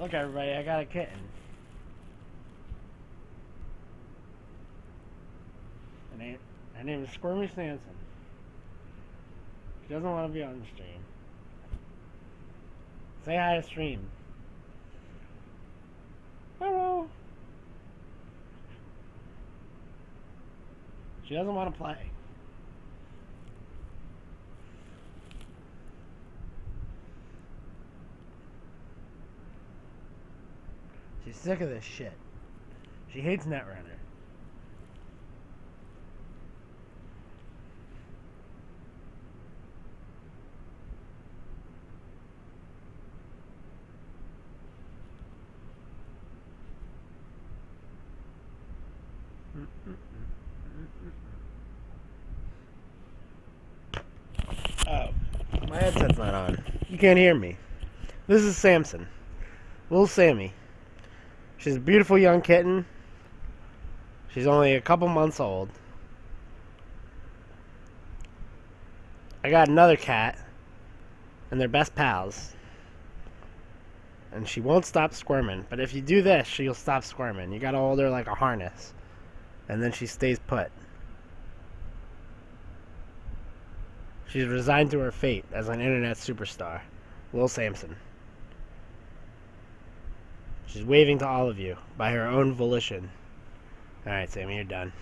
Look, everybody, I got a kitten. Her name, her name is Squirmy Samson. She doesn't want to be on the stream. Say hi to stream. Hello. She doesn't want to play. She's sick of this shit. She hates Netrunner. Oh, my headset's not on. You can't hear me. This is Samson. Little Sammy. She's a beautiful young kitten. She's only a couple months old. I got another cat, and they're best pals. And she won't stop squirming, but if you do this, she'll stop squirming. You gotta hold her like a harness, and then she stays put. She's resigned to her fate as an internet superstar. Lil' Samson. She's waving to all of you by her own volition. Alright, Sammy, you're done.